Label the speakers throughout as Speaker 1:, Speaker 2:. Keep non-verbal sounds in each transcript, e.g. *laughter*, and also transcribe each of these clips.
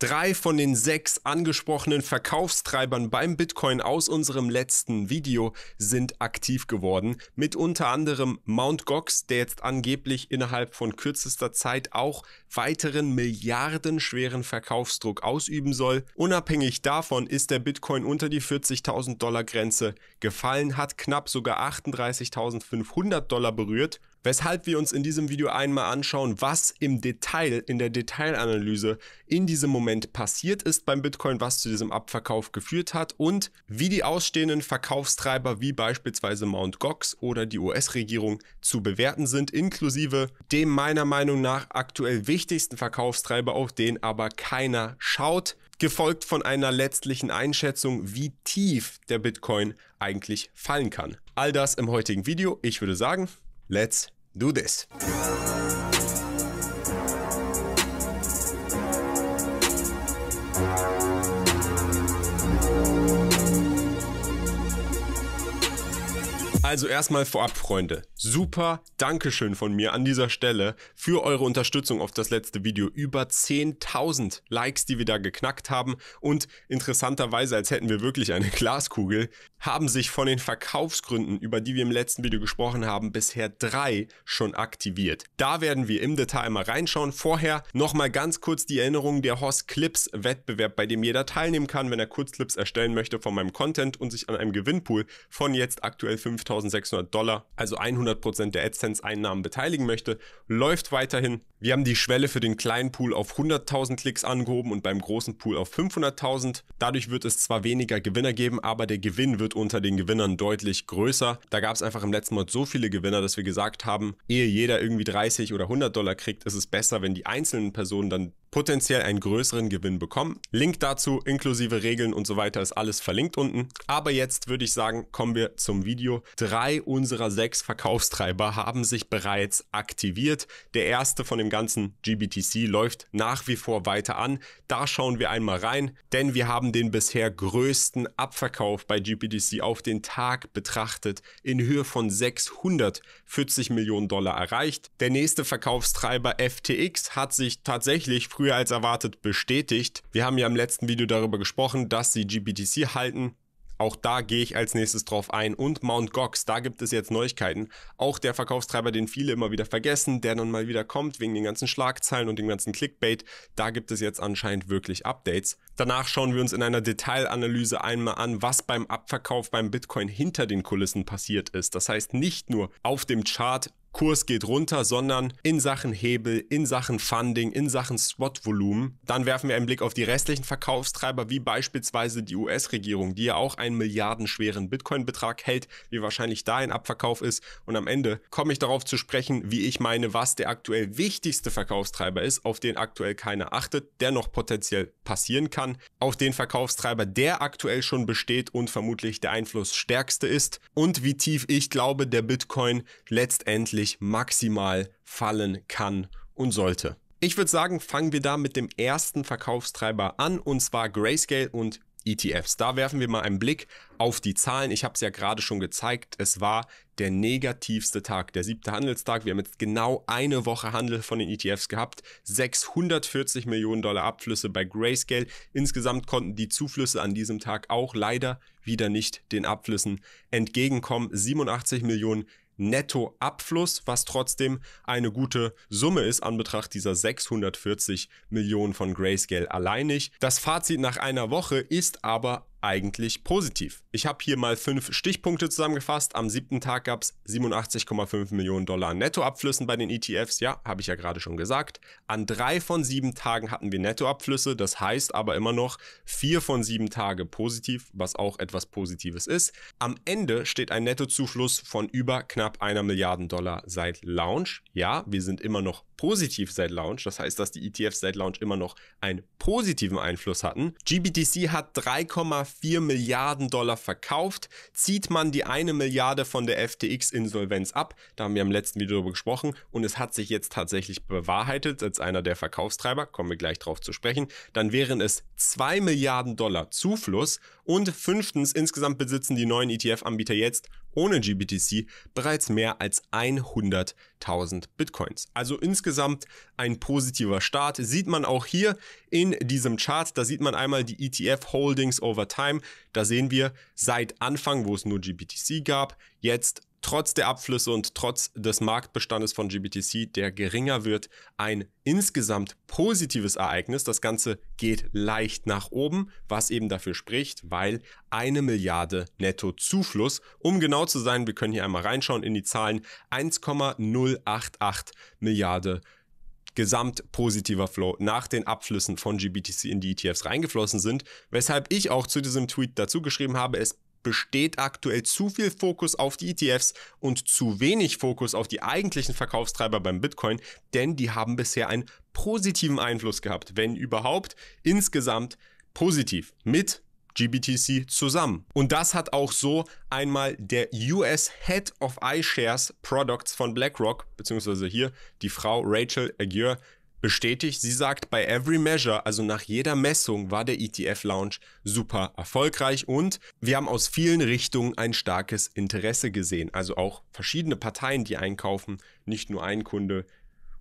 Speaker 1: Drei von den sechs angesprochenen Verkaufstreibern beim Bitcoin aus unserem letzten Video sind aktiv geworden. Mit unter anderem Mt. Gox, der jetzt angeblich innerhalb von kürzester Zeit auch weiteren milliardenschweren Verkaufsdruck ausüben soll. Unabhängig davon ist der Bitcoin unter die 40.000 Dollar Grenze gefallen, hat knapp sogar 38.500 Dollar berührt weshalb wir uns in diesem Video einmal anschauen, was im Detail, in der Detailanalyse in diesem Moment passiert ist beim Bitcoin, was zu diesem Abverkauf geführt hat und wie die ausstehenden Verkaufstreiber wie beispielsweise Mt. Gox oder die US-Regierung zu bewerten sind, inklusive dem meiner Meinung nach aktuell wichtigsten Verkaufstreiber, auf den aber keiner schaut, gefolgt von einer letztlichen Einschätzung, wie tief der Bitcoin eigentlich fallen kann. All das im heutigen Video. Ich würde sagen, let's do this. Also erstmal vorab, Freunde. Super Dankeschön von mir an dieser Stelle für eure Unterstützung auf das letzte Video. Über 10.000 Likes, die wir da geknackt haben. Und interessanterweise, als hätten wir wirklich eine Glaskugel, haben sich von den Verkaufsgründen, über die wir im letzten Video gesprochen haben, bisher drei schon aktiviert. Da werden wir im Detail mal reinschauen. Vorher nochmal ganz kurz die Erinnerung der Host Clips Wettbewerb, bei dem jeder teilnehmen kann, wenn er Kurzclips erstellen möchte von meinem Content und sich an einem Gewinnpool von jetzt aktuell 5600 Dollar, also 100% der AdSense-Einnahmen beteiligen möchte, läuft weiterhin. Wir haben die Schwelle für den kleinen Pool auf 100.000 Klicks angehoben und beim großen Pool auf 500.000. Dadurch wird es zwar weniger Gewinner geben, aber der Gewinn wird unter den Gewinnern deutlich größer. Da gab es einfach im letzten Mod so viele Gewinner, dass wir gesagt haben, ehe jeder irgendwie 30 oder 100 Dollar kriegt, ist es besser, wenn die einzelnen Personen dann potenziell einen größeren Gewinn bekommen. Link dazu inklusive Regeln und so weiter ist alles verlinkt unten. Aber jetzt würde ich sagen, kommen wir zum Video. Drei unserer sechs Verkaufstreiber haben sich bereits aktiviert. Der erste von dem ganzen GBTC läuft nach wie vor weiter an. Da schauen wir einmal rein, denn wir haben den bisher größten Abverkauf bei GBTC auf den Tag betrachtet in Höhe von 640 Millionen Dollar erreicht. Der nächste Verkaufstreiber FTX hat sich tatsächlich früher als erwartet bestätigt. Wir haben ja im letzten Video darüber gesprochen, dass sie GBTC halten. Auch da gehe ich als nächstes drauf ein. Und Mount Gox, da gibt es jetzt Neuigkeiten. Auch der Verkaufstreiber, den viele immer wieder vergessen, der dann mal wieder kommt wegen den ganzen Schlagzeilen und dem ganzen Clickbait. Da gibt es jetzt anscheinend wirklich Updates. Danach schauen wir uns in einer Detailanalyse einmal an, was beim Abverkauf beim Bitcoin hinter den Kulissen passiert ist. Das heißt nicht nur auf dem Chart Kurs geht runter, sondern in Sachen Hebel, in Sachen Funding, in Sachen SWOT-Volumen. Dann werfen wir einen Blick auf die restlichen Verkaufstreiber, wie beispielsweise die US-Regierung, die ja auch einen milliardenschweren Bitcoin-Betrag hält, wie wahrscheinlich da ein Abverkauf ist. Und am Ende komme ich darauf zu sprechen, wie ich meine, was der aktuell wichtigste Verkaufstreiber ist, auf den aktuell keiner achtet, der noch potenziell passieren kann, auf den Verkaufstreiber, der aktuell schon besteht und vermutlich der einflussstärkste ist und wie tief ich glaube, der Bitcoin letztendlich wirklich maximal fallen kann und sollte. Ich würde sagen, fangen wir da mit dem ersten Verkaufstreiber an und zwar Grayscale und ETFs. Da werfen wir mal einen Blick auf die Zahlen. Ich habe es ja gerade schon gezeigt. Es war der negativste Tag, der siebte Handelstag. Wir haben jetzt genau eine Woche Handel von den ETFs gehabt. 640 Millionen Dollar Abflüsse bei Grayscale. Insgesamt konnten die Zuflüsse an diesem Tag auch leider wieder nicht den Abflüssen entgegenkommen. 87 Millionen Nettoabfluss, was trotzdem eine gute Summe ist an Betracht dieser 640 Millionen von Grayscale alleinig. Das Fazit nach einer Woche ist aber eigentlich positiv. Ich habe hier mal fünf Stichpunkte zusammengefasst. Am siebten Tag gab es 87,5 Millionen Dollar Nettoabflüssen bei den ETFs. Ja, habe ich ja gerade schon gesagt. An drei von sieben Tagen hatten wir Nettoabflüsse. Das heißt aber immer noch vier von sieben Tage positiv, was auch etwas Positives ist. Am Ende steht ein Nettozufluss von über knapp einer Milliarden Dollar seit Launch. Ja, wir sind immer noch positiv seit Launch. Das heißt, dass die ETFs seit Launch immer noch einen positiven Einfluss hatten. GBTC hat 3,4 Milliarden Dollar verkauft. Zieht man die eine Milliarde von der FTX-Insolvenz ab, da haben wir im letzten Video darüber gesprochen und es hat sich jetzt tatsächlich bewahrheitet als einer der Verkaufstreiber, kommen wir gleich drauf zu sprechen, dann wären es 2 Milliarden Dollar Zufluss und fünftens, insgesamt besitzen die neuen ETF-Anbieter jetzt ohne GBTC bereits mehr als 100.000 Bitcoins. Also insgesamt ein positiver Start. Sieht man auch hier in diesem Chart. Da sieht man einmal die ETF Holdings over Time. Da sehen wir seit Anfang, wo es nur GBTC gab, jetzt trotz der Abflüsse und trotz des Marktbestandes von GBTC, der geringer wird, ein insgesamt positives Ereignis. Das Ganze geht leicht nach oben, was eben dafür spricht, weil eine Milliarde Nettozufluss, um genau zu sein, wir können hier einmal reinschauen in die Zahlen, 1,088 Milliarde gesamt positiver Flow nach den Abflüssen von GBTC in die ETFs reingeflossen sind, weshalb ich auch zu diesem Tweet dazu geschrieben habe, es besteht aktuell zu viel Fokus auf die ETFs und zu wenig Fokus auf die eigentlichen Verkaufstreiber beim Bitcoin, denn die haben bisher einen positiven Einfluss gehabt, wenn überhaupt, insgesamt positiv mit GBTC zusammen. Und das hat auch so einmal der US Head of iShares Products von BlackRock, beziehungsweise hier die Frau Rachel Aguirre, bestätigt. Sie sagt, bei every measure, also nach jeder Messung, war der ETF-Launch super erfolgreich und wir haben aus vielen Richtungen ein starkes Interesse gesehen. Also auch verschiedene Parteien, die einkaufen, nicht nur ein Kunde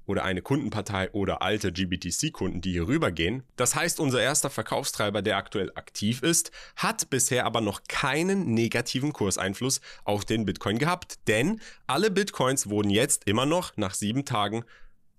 Speaker 1: oder eine Kundenpartei oder alte GBTC-Kunden, die hier rübergehen. Das heißt, unser erster Verkaufstreiber, der aktuell aktiv ist, hat bisher aber noch keinen negativen Kurseinfluss auf den Bitcoin gehabt, denn alle Bitcoins wurden jetzt immer noch nach sieben Tagen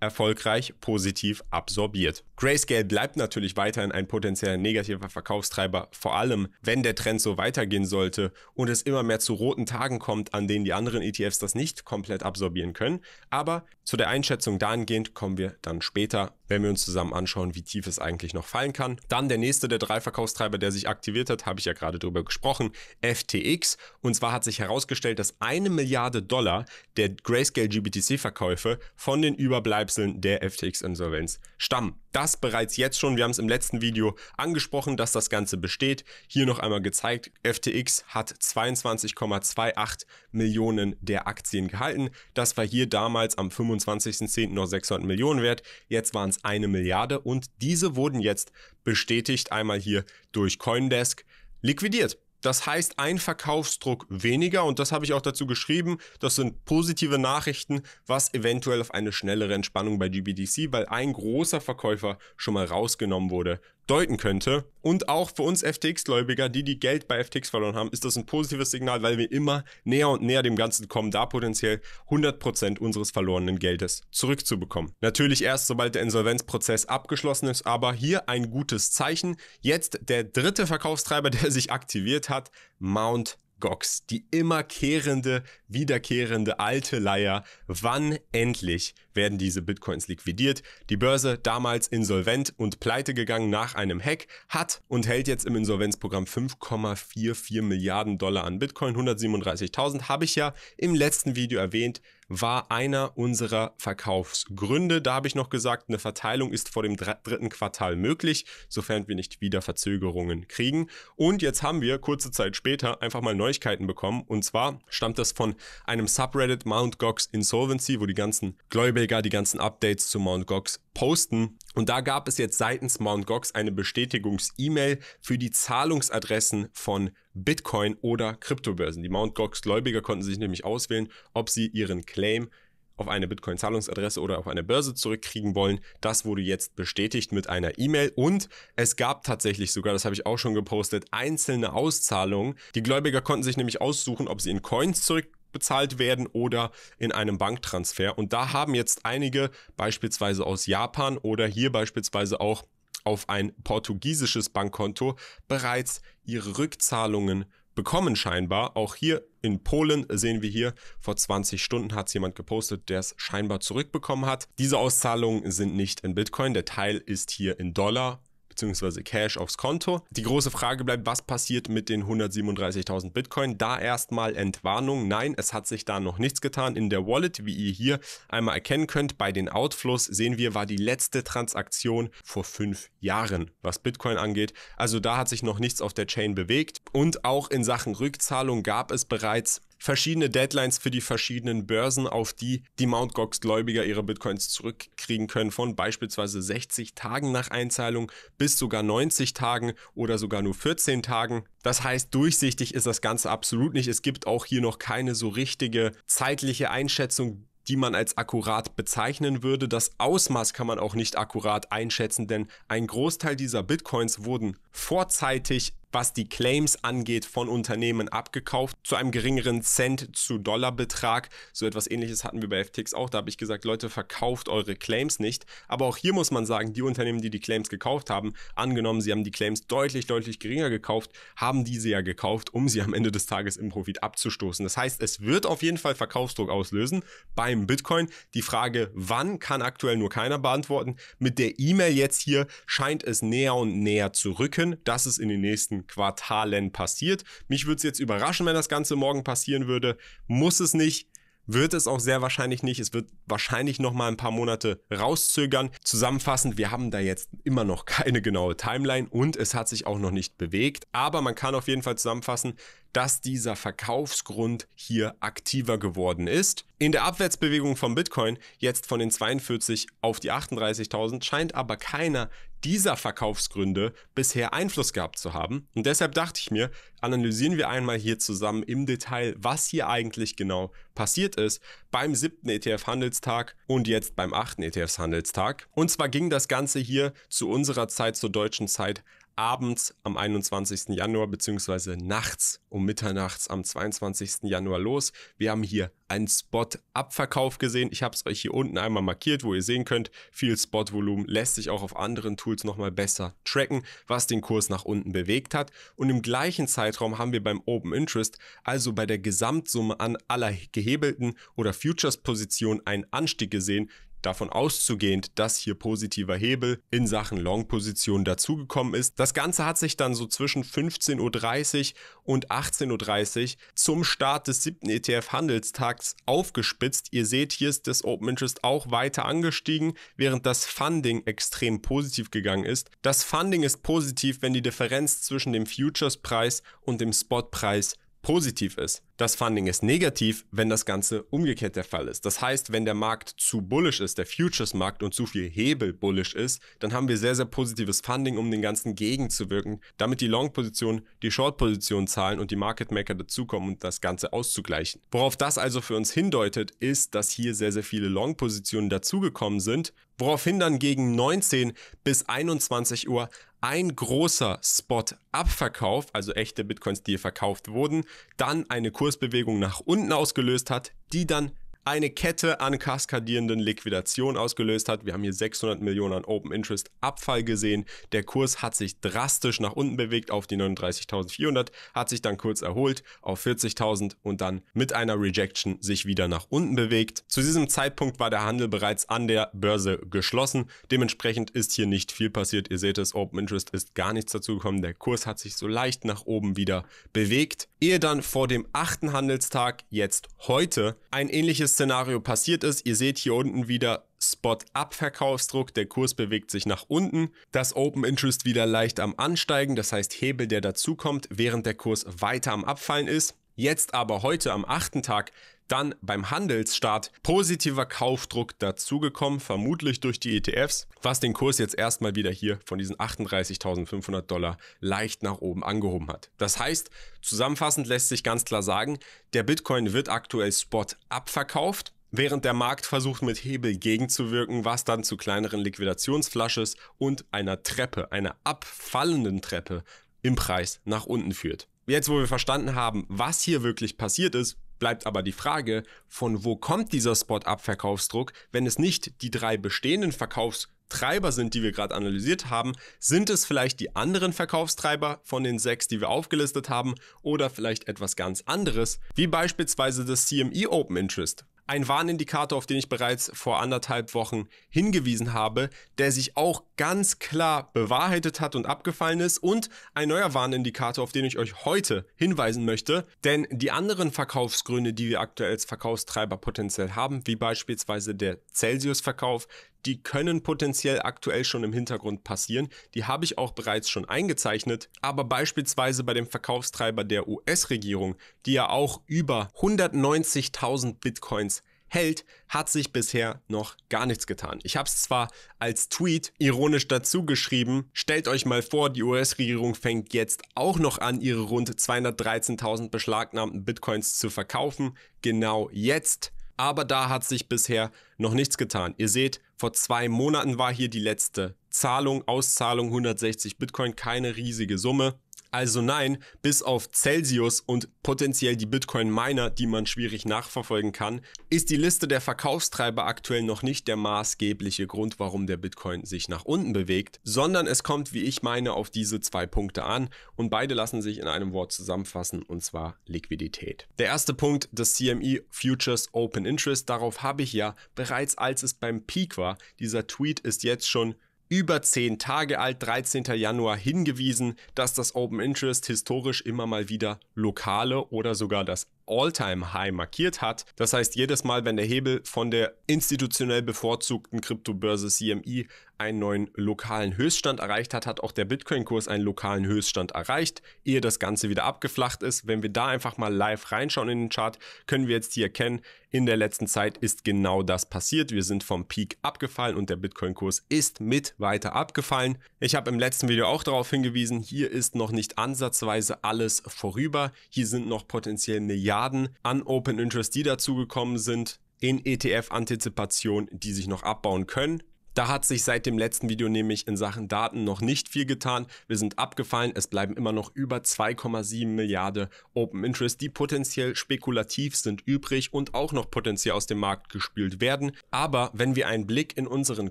Speaker 1: erfolgreich positiv absorbiert. Grayscale bleibt natürlich weiterhin ein potenzieller negativer Verkaufstreiber, vor allem wenn der Trend so weitergehen sollte und es immer mehr zu roten Tagen kommt, an denen die anderen ETFs das nicht komplett absorbieren können. Aber zu der Einschätzung dahingehend kommen wir dann später, wenn wir uns zusammen anschauen, wie tief es eigentlich noch fallen kann. Dann der nächste der drei Verkaufstreiber, der sich aktiviert hat, habe ich ja gerade drüber gesprochen, FTX. Und zwar hat sich herausgestellt, dass eine Milliarde Dollar der Grayscale GBTC-Verkäufe von den Überbleibseln der FTX-Insolvenz stammen. Das bereits jetzt schon, wir haben es im letzten Video angesprochen, dass das Ganze besteht. Hier noch einmal gezeigt, FTX hat 22,28 Millionen der Aktien gehalten. Das war hier damals am 25.10. noch 600 Millionen wert. Jetzt waren es eine Milliarde und diese wurden jetzt bestätigt, einmal hier durch Coindesk liquidiert. Das heißt, ein Verkaufsdruck weniger und das habe ich auch dazu geschrieben. Das sind positive Nachrichten, was eventuell auf eine schnellere Entspannung bei GBDC, weil ein großer Verkäufer schon mal rausgenommen wurde, deuten könnte. Und auch für uns FTX-Gläubiger, die die Geld bei FTX verloren haben, ist das ein positives Signal, weil wir immer näher und näher dem Ganzen kommen, da potenziell 100% unseres verlorenen Geldes zurückzubekommen. Natürlich erst, sobald der Insolvenzprozess abgeschlossen ist, aber hier ein gutes Zeichen. Jetzt der dritte Verkaufstreiber, *laughs* der sich aktiviert hat, Mount Gox, die immer kehrende, wiederkehrende alte Leier. Wann endlich werden diese Bitcoins liquidiert? Die Börse, damals insolvent und pleite gegangen nach einem Hack, hat und hält jetzt im Insolvenzprogramm 5,44 Milliarden Dollar an Bitcoin. 137.000 habe ich ja im letzten Video erwähnt war einer unserer Verkaufsgründe. Da habe ich noch gesagt, eine Verteilung ist vor dem dritten Quartal möglich, sofern wir nicht wieder Verzögerungen kriegen. Und jetzt haben wir kurze Zeit später einfach mal Neuigkeiten bekommen. Und zwar stammt das von einem Subreddit Mount Gox Insolvency, wo die ganzen Gläubiger die ganzen Updates zu Mount Gox posten. Und da gab es jetzt seitens Mt. Gox eine Bestätigungs-E-Mail für die Zahlungsadressen von Bitcoin oder Kryptobörsen. Die Mt. Gox Gläubiger konnten sich nämlich auswählen, ob sie ihren Claim auf eine Bitcoin-Zahlungsadresse oder auf eine Börse zurückkriegen wollen. Das wurde jetzt bestätigt mit einer E-Mail und es gab tatsächlich sogar, das habe ich auch schon gepostet, einzelne Auszahlungen. Die Gläubiger konnten sich nämlich aussuchen, ob sie in Coins zurück bezahlt werden oder in einem Banktransfer. Und da haben jetzt einige, beispielsweise aus Japan oder hier beispielsweise auch auf ein portugiesisches Bankkonto, bereits ihre Rückzahlungen bekommen scheinbar. Auch hier in Polen sehen wir hier, vor 20 Stunden hat es jemand gepostet, der es scheinbar zurückbekommen hat. Diese Auszahlungen sind nicht in Bitcoin, der Teil ist hier in Dollar bzw. Cash aufs Konto. Die große Frage bleibt, was passiert mit den 137.000 Bitcoin? Da erstmal Entwarnung. Nein, es hat sich da noch nichts getan in der Wallet, wie ihr hier einmal erkennen könnt. Bei den Outflows sehen wir, war die letzte Transaktion vor fünf Jahren, was Bitcoin angeht. Also da hat sich noch nichts auf der Chain bewegt. Und auch in Sachen Rückzahlung gab es bereits verschiedene Deadlines für die verschiedenen Börsen, auf die die Mt. Gox Gläubiger ihre Bitcoins zurückkriegen können, von beispielsweise 60 Tagen nach Einzahlung bis sogar 90 Tagen oder sogar nur 14 Tagen. Das heißt, durchsichtig ist das Ganze absolut nicht. Es gibt auch hier noch keine so richtige zeitliche Einschätzung, die man als akkurat bezeichnen würde. Das Ausmaß kann man auch nicht akkurat einschätzen, denn ein Großteil dieser Bitcoins wurden vorzeitig was die Claims angeht, von Unternehmen abgekauft zu einem geringeren Cent zu Dollar Betrag. So etwas ähnliches hatten wir bei FTX auch. Da habe ich gesagt, Leute, verkauft eure Claims nicht. Aber auch hier muss man sagen, die Unternehmen, die die Claims gekauft haben, angenommen, sie haben die Claims deutlich, deutlich geringer gekauft, haben diese ja gekauft, um sie am Ende des Tages im Profit abzustoßen. Das heißt, es wird auf jeden Fall Verkaufsdruck auslösen beim Bitcoin. Die Frage, wann, kann aktuell nur keiner beantworten. Mit der E-Mail jetzt hier scheint es näher und näher zu rücken, dass es in den nächsten Quartalen passiert. Mich würde es jetzt überraschen, wenn das Ganze morgen passieren würde. Muss es nicht. Wird es auch sehr wahrscheinlich nicht. Es wird wahrscheinlich noch mal ein paar Monate rauszögern. Zusammenfassend, wir haben da jetzt immer noch keine genaue Timeline und es hat sich auch noch nicht bewegt. Aber man kann auf jeden Fall zusammenfassen, dass dieser Verkaufsgrund hier aktiver geworden ist. In der Abwärtsbewegung von Bitcoin, jetzt von den 42 auf die 38.000, scheint aber keiner dieser Verkaufsgründe bisher Einfluss gehabt zu haben. Und deshalb dachte ich mir, analysieren wir einmal hier zusammen im Detail, was hier eigentlich genau passiert ist beim siebten ETF-Handelstag und jetzt beim achten ETF-Handelstag. Und zwar ging das Ganze hier zu unserer Zeit, zur deutschen Zeit, abends am 21. Januar beziehungsweise nachts um Mitternachts am 22. Januar los. Wir haben hier einen Spot-Abverkauf gesehen. Ich habe es euch hier unten einmal markiert, wo ihr sehen könnt, viel Spot-Volumen lässt sich auch auf anderen Tools nochmal besser tracken, was den Kurs nach unten bewegt hat. Und im gleichen Zeitraum haben wir beim Open Interest, also bei der Gesamtsumme an aller gehebelten oder Futures-Positionen einen Anstieg gesehen, davon auszugehend, dass hier positiver Hebel in Sachen Long-Position dazugekommen ist. Das Ganze hat sich dann so zwischen 15.30 Uhr und 18.30 Uhr zum Start des siebten ETF-Handelstags aufgespitzt. Ihr seht, hier ist das Open Interest auch weiter angestiegen, während das Funding extrem positiv gegangen ist. Das Funding ist positiv, wenn die Differenz zwischen dem Futures-Preis und dem Spot-Preis positiv ist. Das Funding ist negativ, wenn das Ganze umgekehrt der Fall ist. Das heißt, wenn der Markt zu bullish ist, der Futures-Markt und zu viel Hebel bullish ist, dann haben wir sehr, sehr positives Funding, um den Ganzen gegenzuwirken, damit die Long-Position die Short-Position zahlen und die Market Maker dazukommen und das Ganze auszugleichen. Worauf das also für uns hindeutet, ist, dass hier sehr, sehr viele Long-Positionen dazugekommen sind, woraufhin dann gegen 19 bis 21 Uhr ein großer Spot-Abverkauf, also echte Bitcoins, die verkauft wurden, dann eine Kursbewegung nach unten ausgelöst hat, die dann eine Kette an kaskadierenden Liquidationen ausgelöst hat. Wir haben hier 600 Millionen an Open Interest Abfall gesehen. Der Kurs hat sich drastisch nach unten bewegt auf die 39.400, hat sich dann kurz erholt auf 40.000 und dann mit einer Rejection sich wieder nach unten bewegt. Zu diesem Zeitpunkt war der Handel bereits an der Börse geschlossen. Dementsprechend ist hier nicht viel passiert. Ihr seht es, Open Interest ist gar nichts dazu gekommen. Der Kurs hat sich so leicht nach oben wieder bewegt. Ehe dann vor dem achten Handelstag, jetzt heute, ein ähnliches Szenario passiert ist. Ihr seht hier unten wieder Spot-Up-Verkaufsdruck, der Kurs bewegt sich nach unten, das Open Interest wieder leicht am Ansteigen, das heißt Hebel, der dazukommt, während der Kurs weiter am Abfallen ist. Jetzt aber heute am achten Tag dann beim Handelsstart positiver Kaufdruck dazugekommen, vermutlich durch die ETFs, was den Kurs jetzt erstmal wieder hier von diesen 38.500 Dollar leicht nach oben angehoben hat. Das heißt, zusammenfassend lässt sich ganz klar sagen, der Bitcoin wird aktuell Spot abverkauft. Während der Markt versucht mit Hebel gegenzuwirken, was dann zu kleineren Liquidationsflashes und einer Treppe, einer abfallenden Treppe im Preis nach unten führt. Jetzt, wo wir verstanden haben, was hier wirklich passiert ist, bleibt aber die Frage, von wo kommt dieser Spot-Up-Verkaufsdruck, wenn es nicht die drei bestehenden Verkaufstreiber sind, die wir gerade analysiert haben, sind es vielleicht die anderen Verkaufstreiber von den sechs, die wir aufgelistet haben, oder vielleicht etwas ganz anderes, wie beispielsweise das CME Open Interest, ein Warnindikator, auf den ich bereits vor anderthalb Wochen hingewiesen habe, der sich auch ganz klar bewahrheitet hat und abgefallen ist und ein neuer Warnindikator, auf den ich euch heute hinweisen möchte, denn die anderen Verkaufsgründe, die wir aktuell als Verkaufstreiber potenziell haben, wie beispielsweise der Celsius-Verkauf, die können potenziell aktuell schon im Hintergrund passieren. Die habe ich auch bereits schon eingezeichnet. Aber beispielsweise bei dem Verkaufstreiber der US-Regierung, die ja auch über 190.000 Bitcoins hält, hat sich bisher noch gar nichts getan. Ich habe es zwar als Tweet ironisch dazu geschrieben, stellt euch mal vor, die US-Regierung fängt jetzt auch noch an, ihre rund 213.000 beschlagnahmten Bitcoins zu verkaufen, genau jetzt. Aber da hat sich bisher noch nichts getan. Ihr seht, vor zwei Monaten war hier die letzte Zahlung, Auszahlung 160 Bitcoin, keine riesige Summe. Also nein, bis auf Celsius und potenziell die Bitcoin-Miner, die man schwierig nachverfolgen kann, ist die Liste der Verkaufstreiber aktuell noch nicht der maßgebliche Grund, warum der Bitcoin sich nach unten bewegt, sondern es kommt, wie ich meine, auf diese zwei Punkte an und beide lassen sich in einem Wort zusammenfassen und zwar Liquidität. Der erste Punkt, das CME Futures Open Interest, darauf habe ich ja bereits als es beim Peak war, dieser Tweet ist jetzt schon über 10 Tage alt, 13. Januar, hingewiesen, dass das Open Interest historisch immer mal wieder lokale oder sogar das All-Time-High markiert hat. Das heißt, jedes Mal, wenn der Hebel von der institutionell bevorzugten Kryptobörse CME einen neuen lokalen Höchststand erreicht hat, hat auch der Bitcoin-Kurs einen lokalen Höchststand erreicht, ehe das Ganze wieder abgeflacht ist. Wenn wir da einfach mal live reinschauen in den Chart, können wir jetzt hier erkennen, in der letzten Zeit ist genau das passiert. Wir sind vom Peak abgefallen und der Bitcoin-Kurs ist mit weiter abgefallen. Ich habe im letzten Video auch darauf hingewiesen, hier ist noch nicht ansatzweise alles vorüber. Hier sind noch potenziell Milliarden Milliarden an Open Interest, die dazugekommen sind in ETF-Antizipation, die sich noch abbauen können. Da hat sich seit dem letzten Video nämlich in Sachen Daten noch nicht viel getan. Wir sind abgefallen. Es bleiben immer noch über 2,7 Milliarden Open Interest, die potenziell spekulativ sind, übrig und auch noch potenziell aus dem Markt gespült werden. Aber wenn wir einen Blick in unseren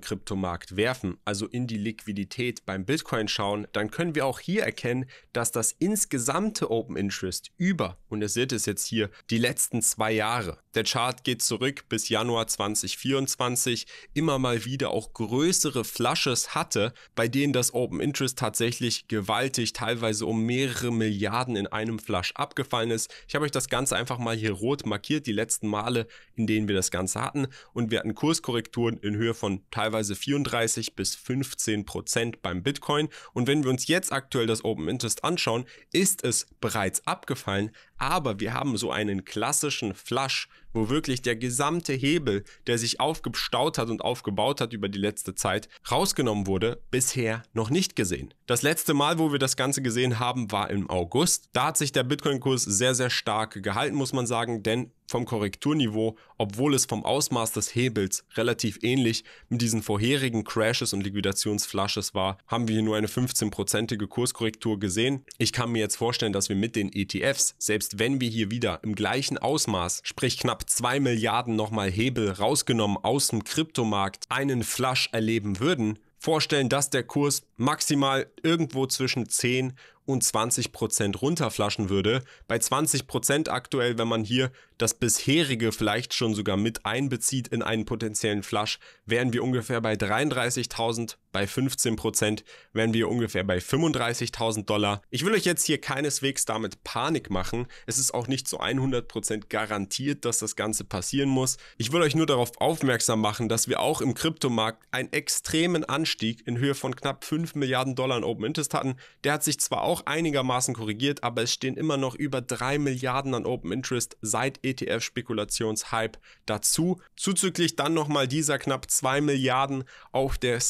Speaker 1: Kryptomarkt werfen, also in die Liquidität beim Bitcoin schauen, dann können wir auch hier erkennen, dass das insgesamte Open Interest über, und ihr seht es jetzt hier, die letzten zwei Jahre, der Chart geht zurück bis Januar 2024, immer mal wieder auch größere Flushes hatte, bei denen das Open Interest tatsächlich gewaltig, teilweise um mehrere Milliarden in einem Flush abgefallen ist. Ich habe euch das Ganze einfach mal hier rot markiert, die letzten Male, in denen wir das Ganze hatten. Und wir hatten Kurskorrekturen in Höhe von teilweise 34 bis 15 Prozent beim Bitcoin. Und wenn wir uns jetzt aktuell das Open Interest anschauen, ist es bereits abgefallen, aber wir haben so einen klassischen Flush, wo wirklich der gesamte Hebel, der sich aufgestaut hat und aufgebaut hat über die letzte Zeit, rausgenommen wurde, bisher noch nicht gesehen. Das letzte Mal, wo wir das Ganze gesehen haben, war im August. Da hat sich der Bitcoin-Kurs sehr, sehr stark gehalten, muss man sagen, denn vom Korrekturniveau, obwohl es vom Ausmaß des Hebels relativ ähnlich mit diesen vorherigen Crashes und Liquidationsflushes war, haben wir hier nur eine 15-prozentige Kurskorrektur gesehen. Ich kann mir jetzt vorstellen, dass wir mit den ETFs, selbst wenn wir hier wieder im gleichen Ausmaß, sprich knapp 2 Milliarden nochmal Hebel rausgenommen aus dem Kryptomarkt, einen Flush erleben würden, vorstellen, dass der Kurs maximal irgendwo zwischen 10 und 20 Prozent runterflaschen würde. Bei 20 Prozent aktuell, wenn man hier das bisherige vielleicht schon sogar mit einbezieht in einen potenziellen Flush, wären wir ungefähr bei 33.000. Bei 15 Prozent wären wir ungefähr bei 35.000 Dollar. Ich will euch jetzt hier keineswegs damit Panik machen. Es ist auch nicht zu 100 Prozent garantiert, dass das Ganze passieren muss. Ich will euch nur darauf aufmerksam machen, dass wir auch im Kryptomarkt einen extremen Anstieg in Höhe von knapp 5 Milliarden Dollar in Open Interest hatten. Der hat sich zwar auch einigermaßen korrigiert, aber es stehen immer noch über 3 Milliarden an Open Interest seit ETF-Spekulationshype dazu. Zuzüglich dann nochmal dieser knapp 2 Milliarden auf der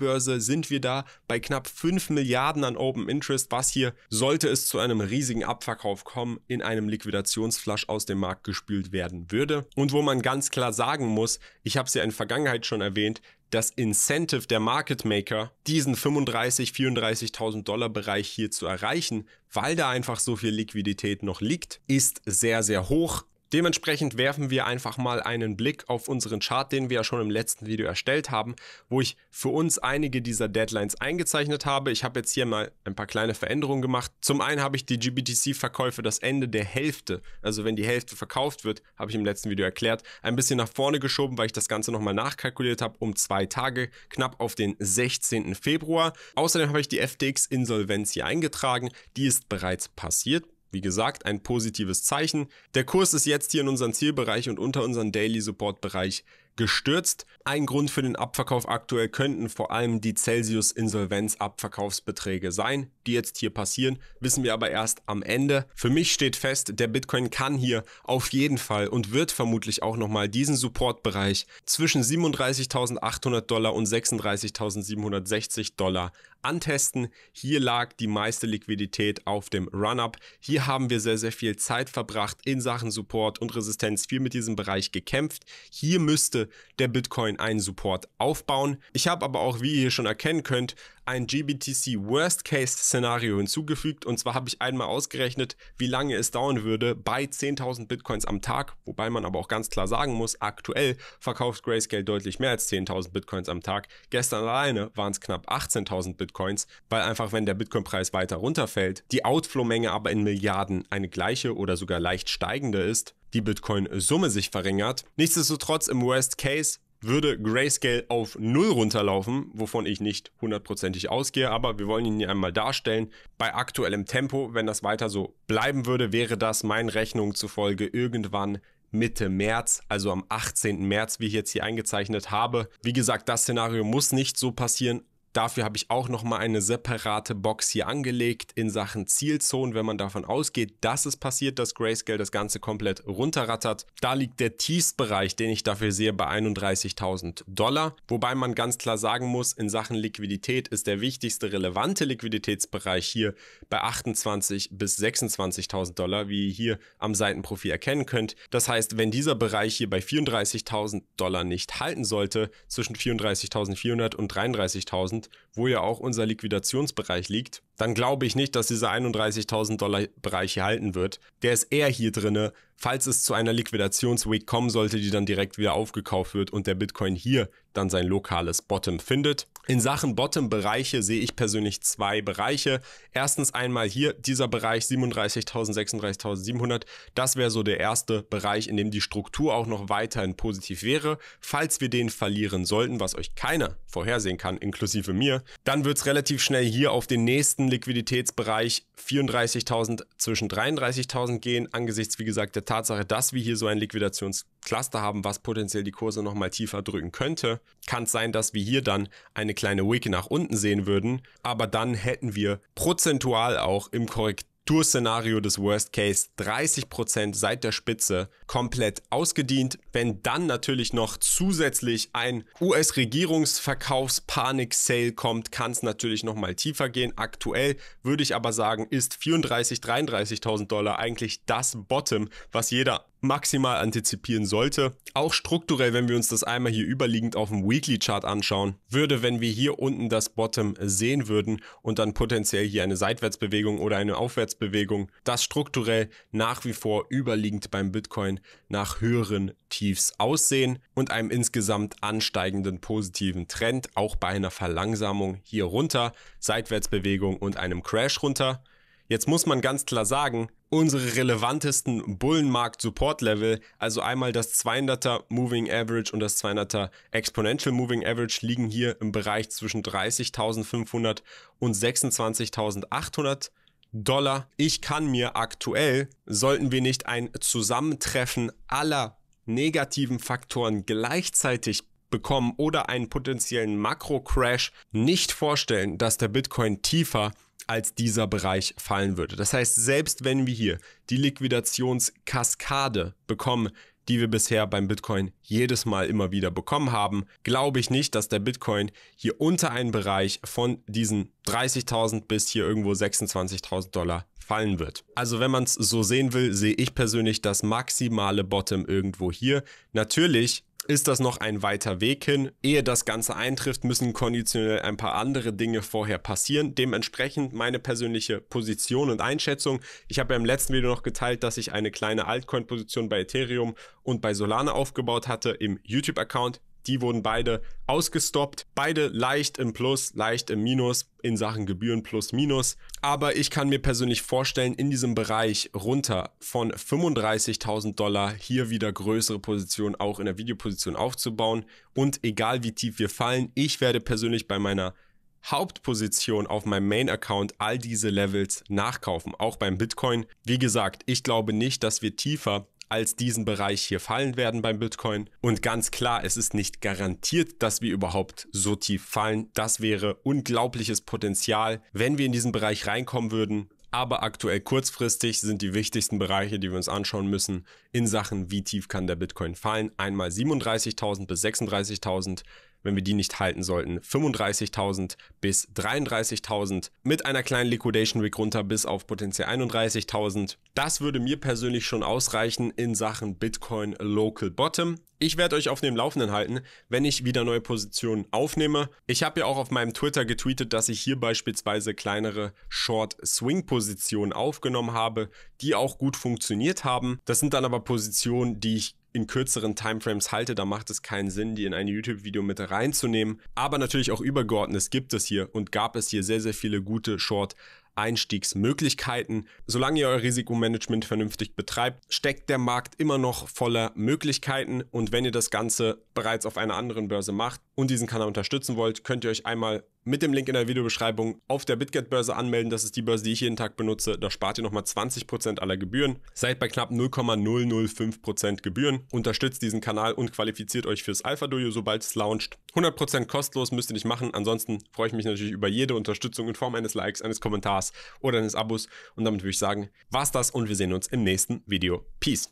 Speaker 1: CME-Börse sind wir da bei knapp 5 Milliarden an Open Interest, was hier, sollte es zu einem riesigen Abverkauf kommen, in einem Liquidationsflash aus dem Markt gespült werden würde. Und wo man ganz klar sagen muss, ich habe es ja in Vergangenheit schon erwähnt, das Incentive der Market Maker, diesen 35, 34.000 Dollar Bereich hier zu erreichen, weil da einfach so viel Liquidität noch liegt, ist sehr, sehr hoch. Dementsprechend werfen wir einfach mal einen Blick auf unseren Chart, den wir ja schon im letzten Video erstellt haben, wo ich für uns einige dieser Deadlines eingezeichnet habe. Ich habe jetzt hier mal ein paar kleine Veränderungen gemacht. Zum einen habe ich die GBTC-Verkäufe das Ende der Hälfte, also wenn die Hälfte verkauft wird, habe ich im letzten Video erklärt, ein bisschen nach vorne geschoben, weil ich das Ganze nochmal nachkalkuliert habe, um zwei Tage, knapp auf den 16. Februar. Außerdem habe ich die FTX-Insolvenz hier eingetragen. Die ist bereits passiert. Wie gesagt, ein positives Zeichen. Der Kurs ist jetzt hier in unserem Zielbereich und unter unserem Daily Support Bereich gestürzt. Ein Grund für den Abverkauf aktuell könnten vor allem die Celsius-Insolvenz-Abverkaufsbeträge sein, die jetzt hier passieren, wissen wir aber erst am Ende. Für mich steht fest, der Bitcoin kann hier auf jeden Fall und wird vermutlich auch nochmal diesen Supportbereich zwischen 37.800 Dollar und 36.760 Dollar antesten. Hier lag die meiste Liquidität auf dem Run-Up. Hier haben wir sehr, sehr viel Zeit verbracht in Sachen Support und Resistenz, viel mit diesem Bereich gekämpft. Hier müsste der Bitcoin einen Support aufbauen. Ich habe aber auch, wie ihr schon erkennen könnt, ein GBTC Worst Case Szenario hinzugefügt und zwar habe ich einmal ausgerechnet, wie lange es dauern würde bei 10.000 Bitcoins am Tag, wobei man aber auch ganz klar sagen muss, aktuell verkauft Grayscale deutlich mehr als 10.000 Bitcoins am Tag. Gestern alleine waren es knapp 18.000 Bitcoins, weil einfach wenn der Bitcoin-Preis weiter runterfällt, die Outflow-Menge aber in Milliarden eine gleiche oder sogar leicht steigende ist, die Bitcoin-Summe sich verringert. Nichtsdestotrotz im Worst Case würde Grayscale auf Null runterlaufen, wovon ich nicht hundertprozentig ausgehe, aber wir wollen ihn hier einmal darstellen. Bei aktuellem Tempo, wenn das weiter so bleiben würde, wäre das meinen Rechnungen zufolge irgendwann Mitte März, also am 18. März, wie ich jetzt hier eingezeichnet habe. Wie gesagt, das Szenario muss nicht so passieren, Dafür habe ich auch nochmal eine separate Box hier angelegt in Sachen Zielzonen, wenn man davon ausgeht, dass es passiert, dass Grayscale das Ganze komplett runterrattert. Da liegt der Tiefstbereich, den ich dafür sehe, bei 31.000 Dollar. Wobei man ganz klar sagen muss, in Sachen Liquidität ist der wichtigste relevante Liquiditätsbereich hier bei 28.000 bis 26.000 Dollar, wie ihr hier am Seitenprofil erkennen könnt. Das heißt, wenn dieser Bereich hier bei 34.000 Dollar nicht halten sollte, zwischen 34.400 und 33.000, wo ja auch unser Liquidationsbereich liegt, dann glaube ich nicht, dass dieser 31.000 Dollar Bereich hier halten wird. Der ist eher hier drinne, falls es zu einer Liquidationsweek kommen sollte, die dann direkt wieder aufgekauft wird und der Bitcoin hier dann sein lokales Bottom findet. In Sachen Bottom-Bereiche sehe ich persönlich zwei Bereiche. Erstens einmal hier dieser Bereich 37.000, 36.700. Das wäre so der erste Bereich, in dem die Struktur auch noch weiterhin positiv wäre. Falls wir den verlieren sollten, was euch keiner vorhersehen kann, inklusive mir, dann wird es relativ schnell hier auf den nächsten Liquiditätsbereich 34.000 zwischen 33.000 gehen, angesichts, wie gesagt, der Tatsache, dass wir hier so ein Liquidationscluster haben, was potenziell die Kurse nochmal tiefer drücken könnte, kann es sein, dass wir hier dann eine kleine Wick nach unten sehen würden, aber dann hätten wir prozentual auch im Korrektur Tour-Szenario des Worst Case 30% seit der Spitze komplett ausgedient. Wenn dann natürlich noch zusätzlich ein US-Regierungsverkaufspanik-Sale kommt, kann es natürlich noch mal tiefer gehen. Aktuell würde ich aber sagen, ist 34.000, 33.000 Dollar eigentlich das Bottom, was jeder maximal antizipieren sollte. Auch strukturell, wenn wir uns das einmal hier überliegend auf dem Weekly Chart anschauen, würde, wenn wir hier unten das Bottom sehen würden und dann potenziell hier eine Seitwärtsbewegung oder eine Aufwärtsbewegung, das strukturell nach wie vor überliegend beim Bitcoin nach höheren Tiefs aussehen und einem insgesamt ansteigenden positiven Trend, auch bei einer Verlangsamung hier runter, Seitwärtsbewegung und einem Crash runter. Jetzt muss man ganz klar sagen, unsere relevantesten Bullenmarkt-Support-Level, also einmal das 200er Moving Average und das 200er Exponential Moving Average, liegen hier im Bereich zwischen 30.500 und 26.800 Dollar. Ich kann mir aktuell, sollten wir nicht ein Zusammentreffen aller negativen Faktoren gleichzeitig bekommen oder einen potenziellen Makro-Crash, nicht vorstellen, dass der Bitcoin tiefer als dieser Bereich fallen würde. Das heißt, selbst wenn wir hier die Liquidationskaskade bekommen, die wir bisher beim Bitcoin jedes Mal immer wieder bekommen haben, glaube ich nicht, dass der Bitcoin hier unter einen Bereich von diesen 30.000 bis hier irgendwo 26.000 Dollar fallen wird. Also wenn man es so sehen will, sehe ich persönlich das maximale Bottom irgendwo hier. Natürlich ist das noch ein weiter Weg hin. Ehe das Ganze eintrifft, müssen konditionell ein paar andere Dinge vorher passieren. Dementsprechend meine persönliche Position und Einschätzung. Ich habe ja im letzten Video noch geteilt, dass ich eine kleine Altcoin-Position bei Ethereum und bei Solana aufgebaut hatte im YouTube-Account. Die wurden beide ausgestoppt. Beide leicht im Plus, leicht im Minus in Sachen Gebühren plus minus. Aber ich kann mir persönlich vorstellen, in diesem Bereich runter von 35.000 Dollar hier wieder größere Positionen auch in der Videoposition aufzubauen. Und egal wie tief wir fallen, ich werde persönlich bei meiner Hauptposition auf meinem Main-Account all diese Levels nachkaufen, auch beim Bitcoin. Wie gesagt, ich glaube nicht, dass wir tiefer als diesen Bereich hier fallen werden beim Bitcoin. Und ganz klar, es ist nicht garantiert, dass wir überhaupt so tief fallen. Das wäre unglaubliches Potenzial, wenn wir in diesen Bereich reinkommen würden. Aber aktuell kurzfristig sind die wichtigsten Bereiche, die wir uns anschauen müssen, in Sachen, wie tief kann der Bitcoin fallen. Einmal 37.000 bis 36.000 wenn wir die nicht halten sollten. 35.000 bis 33.000 mit einer kleinen Liquidation Week runter bis auf potenziell 31.000. Das würde mir persönlich schon ausreichen in Sachen Bitcoin Local Bottom. Ich werde euch auf dem Laufenden halten, wenn ich wieder neue Positionen aufnehme. Ich habe ja auch auf meinem Twitter getweetet, dass ich hier beispielsweise kleinere Short Swing Positionen aufgenommen habe, die auch gut funktioniert haben. Das sind dann aber Positionen, die ich in kürzeren Timeframes halte, da macht es keinen Sinn, die in ein YouTube-Video mit reinzunehmen. Aber natürlich auch übergeordnet gibt es hier und gab es hier sehr, sehr viele gute Short- Einstiegsmöglichkeiten. Solange ihr euer Risikomanagement vernünftig betreibt, steckt der Markt immer noch voller Möglichkeiten und wenn ihr das Ganze bereits auf einer anderen Börse macht und diesen Kanal unterstützen wollt, könnt ihr euch einmal mit dem Link in der Videobeschreibung auf der BitGet-Börse anmelden. Das ist die Börse, die ich jeden Tag benutze. Da spart ihr nochmal 20% aller Gebühren. Seid bei knapp 0,005% Gebühren. Unterstützt diesen Kanal und qualifiziert euch fürs Alpha-Dojo, sobald es launcht. 100% kostenlos müsst ihr nicht machen. Ansonsten freue ich mich natürlich über jede Unterstützung in Form eines Likes, eines Kommentars oder eines Abos. Und damit würde ich sagen, war's das und wir sehen uns im nächsten Video. Peace.